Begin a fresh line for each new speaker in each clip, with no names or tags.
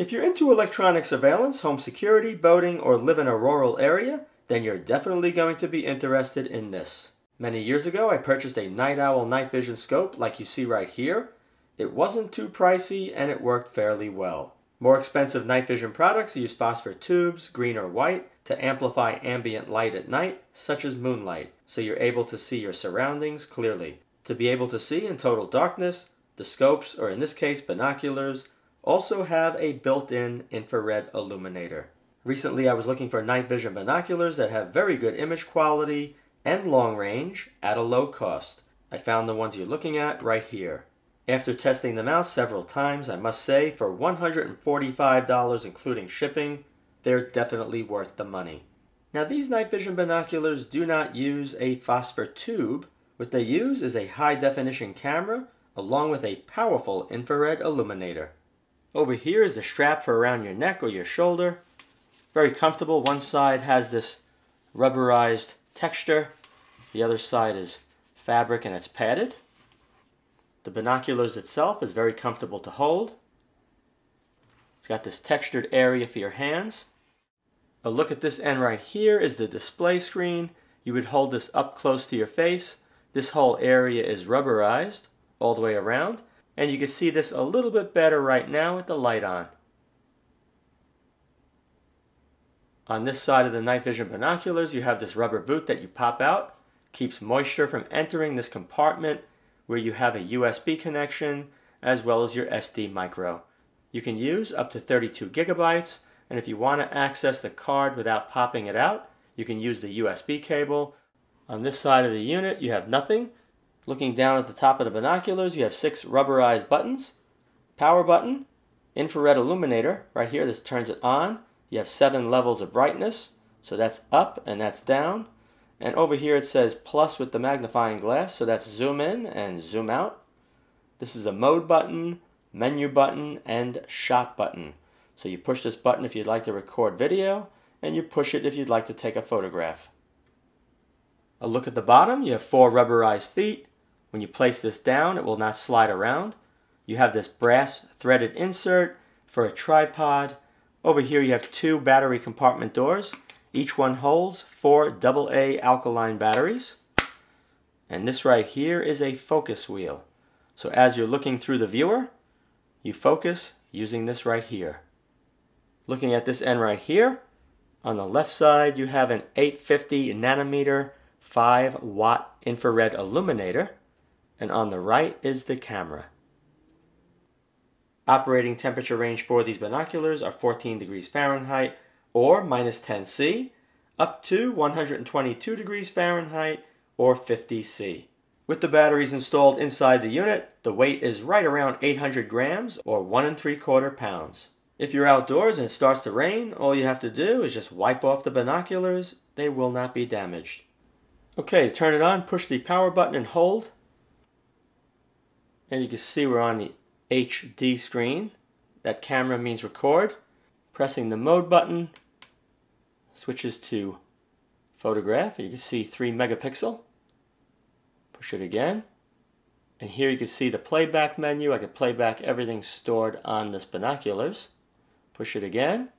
If you're into electronic surveillance, home security, boating, or live in a rural area, then you're definitely going to be interested in this. Many years ago, I purchased a Night Owl night vision scope like you see right here. It wasn't too pricey and it worked fairly well. More expensive night vision products use phosphor tubes, green or white, to amplify ambient light at night, such as moonlight, so you're able to see your surroundings clearly. To be able to see in total darkness, the scopes, or in this case binoculars, also have a built-in infrared illuminator. Recently I was looking for night vision binoculars that have very good image quality and long range at a low cost. I found the ones you're looking at right here. After testing them out several times, I must say for $145 including shipping, they're definitely worth the money. Now these night vision binoculars do not use a phosphor tube. What they use is a high definition camera along with a powerful infrared illuminator. Over here is the strap for around your neck or your shoulder very comfortable. One side has this rubberized texture. The other side is fabric and it's padded. The binoculars itself is very comfortable to hold. It's got this textured area for your hands. A look at this end right here is the display screen. You would hold this up close to your face. This whole area is rubberized all the way around. And you can see this a little bit better right now with the light on. On this side of the night vision binoculars, you have this rubber boot that you pop out, keeps moisture from entering this compartment where you have a USB connection as well as your SD micro. You can use up to 32 gigabytes, and if you want to access the card without popping it out, you can use the USB cable. On this side of the unit, you have nothing. Looking down at the top of the binoculars, you have six rubberized buttons. Power button, infrared illuminator, right here, this turns it on. You have seven levels of brightness. So that's up and that's down. And over here it says plus with the magnifying glass. So that's zoom in and zoom out. This is a mode button, menu button, and shot button. So you push this button if you'd like to record video, and you push it if you'd like to take a photograph. A look at the bottom, you have four rubberized feet. When you place this down, it will not slide around. You have this brass threaded insert for a tripod over here you have two battery compartment doors. Each one holds four AA alkaline batteries. And this right here is a focus wheel. So as you're looking through the viewer, you focus using this right here. Looking at this end right here, on the left side you have an 850 nanometer 5 watt infrared illuminator and on the right is the camera. Operating temperature range for these binoculars are 14 degrees Fahrenheit or minus 10 C up to 122 degrees Fahrenheit or 50 C. With the batteries installed inside the unit, the weight is right around 800 grams or 1 and 3 quarter pounds. If you're outdoors and it starts to rain, all you have to do is just wipe off the binoculars. They will not be damaged. Okay, to turn it on, push the power button and hold. And you can see we're on the HD screen. That camera means record. Pressing the mode button switches to photograph. You can see 3 megapixel. Push it again. And here you can see the playback menu. I can play back everything stored on this binoculars. Push it again.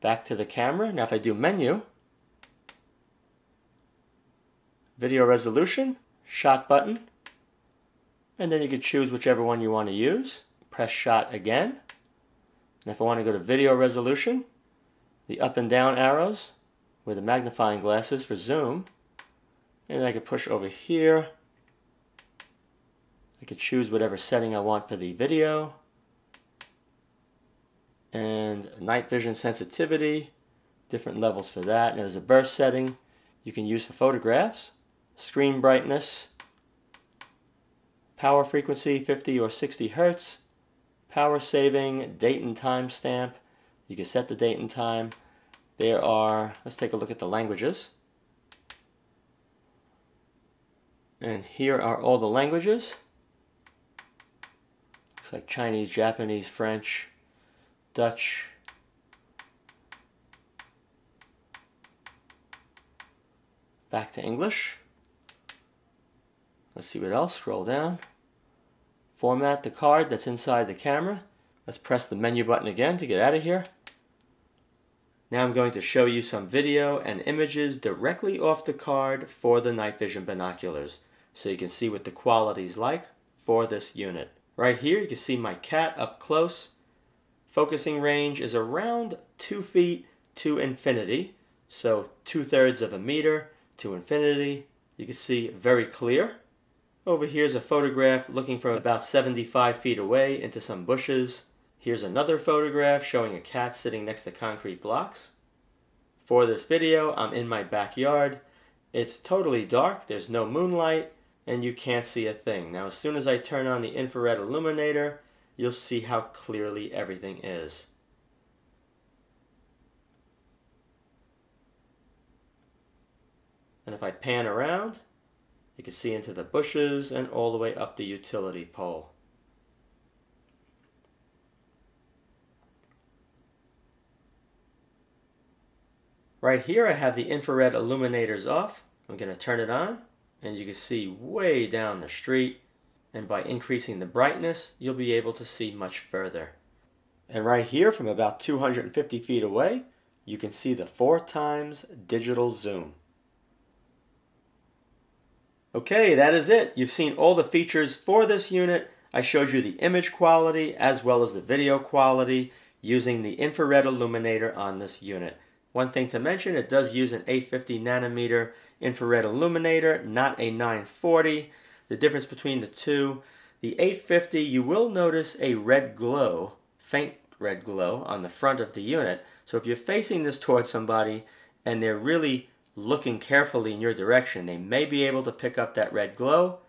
Back to the camera. Now if I do menu, video resolution, shot button, and then you can choose whichever one you want to use press shot again. And if I want to go to video resolution, the up and down arrows with the magnifying glasses for zoom. And I can push over here. I can choose whatever setting I want for the video. And night vision sensitivity, different levels for that. And there's a burst setting you can use for photographs. Screen brightness, power frequency 50 or 60 hertz, power saving, date and time stamp. You can set the date and time. There are, let's take a look at the languages. And here are all the languages. Looks like Chinese, Japanese, French, Dutch, back to English. Let's see what else. Scroll down. Format the card that's inside the camera. Let's press the menu button again to get out of here. Now I'm going to show you some video and images directly off the card for the night vision binoculars so you can see what the quality is like for this unit. Right here you can see my cat up close. Focusing range is around 2 feet to infinity, so two-thirds of a meter to infinity. You can see very clear. Over here's a photograph looking from about 75 feet away into some bushes. Here's another photograph showing a cat sitting next to concrete blocks. For this video, I'm in my backyard. It's totally dark, there's no moonlight, and you can't see a thing. Now as soon as I turn on the infrared illuminator, you'll see how clearly everything is. And if I pan around, you can see into the bushes and all the way up the utility pole. Right here I have the infrared illuminators off. I'm going to turn it on and you can see way down the street and by increasing the brightness you'll be able to see much further. And right here from about 250 feet away you can see the four times digital zoom. Okay, that is it. You've seen all the features for this unit. I showed you the image quality as well as the video quality using the infrared illuminator on this unit. One thing to mention, it does use an 850 nanometer infrared illuminator, not a 940. The difference between the two, the 850, you will notice a red glow, faint red glow on the front of the unit. So if you're facing this towards somebody and they're really looking carefully in your direction, they may be able to pick up that red glow.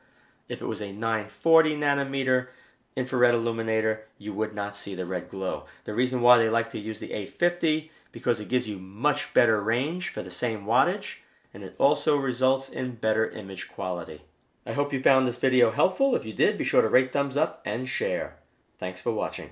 If it was a 940 nanometer infrared illuminator, you would not see the red glow. The reason why they like to use the 850 because it gives you much better range for the same wattage and it also results in better image quality. I hope you found this video helpful. If you did, be sure to rate thumbs up and share. Thanks for watching.